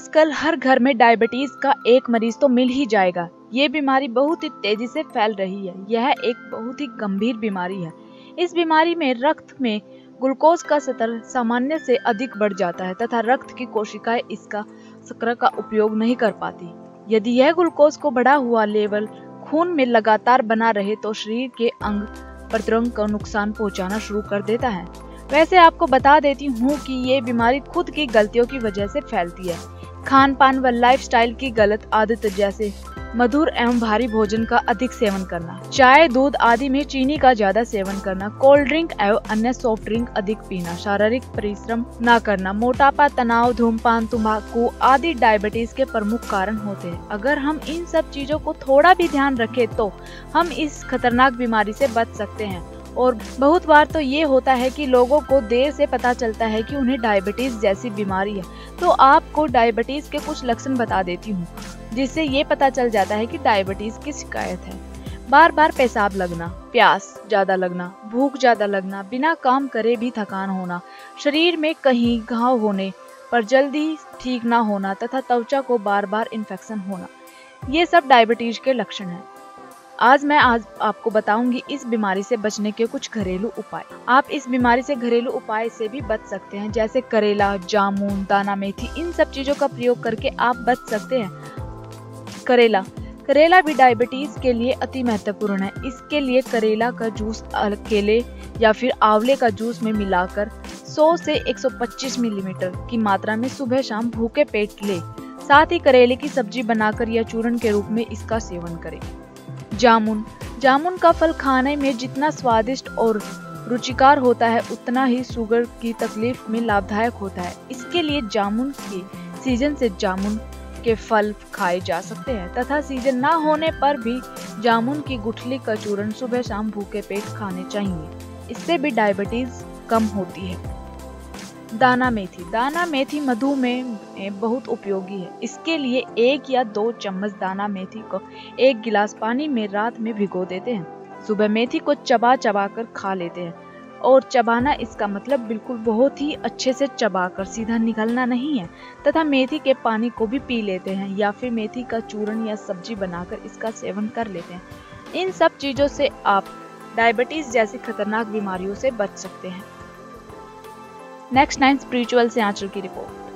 आजकल हर घर में डायबिटीज़ का एक मरीज़ तो मिल ही जाएगा। ये बीमारी बहुत ही तेज़ी से फैल रही है। यह एक बहुत ही गंभीर बीमारी है। इस बीमारी में रक्त में ग्लूकोज का स्तर सामान्य से अधिक बढ़ जाता है तथा रक्त की कोशिकाएँ इसका शक्कर का उपयोग नहीं कर पाती। यदि यह ग्लूकोज को बढ़ा हुआ लेवल खून में लगातार बना रहे तो शरीर के अंग प्रतिरंग को नुकसान पहुंचाना शुरू कर देता है। वैसे आपको बता देती हूँ कि ये बीमारी खुद की गलतियों की वजह से फैलती है। खान पान व लाइफस्टाइल की गलत आदत जैसे मधुर एवं भारी भोजन का अधिक सेवन करना। चाय, दूध आदि में चीनी का ज़्यादा सेवन करना। कोल्ड ड्रिंक एवं अन्य सॉफ्ट ड्रिंक अधिक पीना। शारीरिक परिश्रम न करना। मोटापा, तनाव धूमपान तंबाकू आदि डायबिटीज़ के प्रमुख कारण होते हैं। अगर हम इन सब चीज़ों को थोड़ा भी ध्यान रखें तो हम इस खतरनाक बीमारी से बच सकते हैं। और बहुत बार तो ये होता है कि लोगों को देर से पता चलता है कि उन्हें डायबिटीज़ जैसी बीमारी है। तो आपको डायबिटीज़ के कुछ लक्षण बता देती हूँ, जिससे ये पता चल जाता है कि डायबिटीज़ की शिकायत है। बार बार पेशाब लगना, प्यास ज़्यादा लगना, भूख ज़्यादा लगना, बिना काम करे भी थकान होना, शरीर में कहीं घाव होने पर जल्दी ठीक ना होना तथा त्वचा को बार बार इन्फेक्शन होना, ये सब डायबिटीज़ के लक्षण हैं। आज मैं आज आपको बताऊँगी इस बीमारी से बचने के कुछ घरेलू उपाय। आप इस बीमारी से घरेलू उपाय से भी बच सकते हैं, जैसे करेला, जामुन, दाना, मेथी, इन सब चीज़ों का प्रयोग करके आप बच सकते हैं। करेला। करेला भी डायबिटीज़ के लिए अति महत्वपूर्ण है। इसके लिए करेला का जूस केले या फिर आंवले का जूस में मिलाकर 100 से 125 मिलीमीटर की मात्रा में सुबह शाम भूखे पेट ले। साथ ही करेले की सब्ज़ी बनाकर या चूर्ण के रूप में इसका सेवन करें। जामुन। जामुन का फल खाने में जितना स्वादिष्ट और रुचिकार होता है, उतना ही शुगर की तकलीफ़ में लाभदायक होता है। इसके लिए जामुन के सीज़न से जामुन के फल खाए जा सकते हैं, तथा सीज़न ना होने पर भी जामुन की गुठली का चूर्ण सुबह शाम भूखे पेट खाने चाहिए। इससे भी डायबिटीज़ कम होती है। दाना मेथी। दाना मेथी मधुमेह में बहुत उपयोगी है। इसके लिए एक या दो चम्मच दाना मेथी को एक गिलास पानी में रात में भिगो देते हैं। सुबह मेथी को चबा चबा कर खा लेते हैं। और चबाना इसका मतलब बिल्कुल बहुत ही अच्छे से चबा कर सीधा निकलना नहीं है, तथा मेथी के पानी को भी पी लेते हैं या फिर मेथी का चूर्ण या सब्ज़ी बनाकर इसका सेवन कर लेते हैं। इन सब चीज़ों से आप डायबिटीज़ जैसी खतरनाक बीमारियों से बच सकते हैं। नेक्स्ट नाइन स्पिरिचुअल से आंचल की रिपोर्ट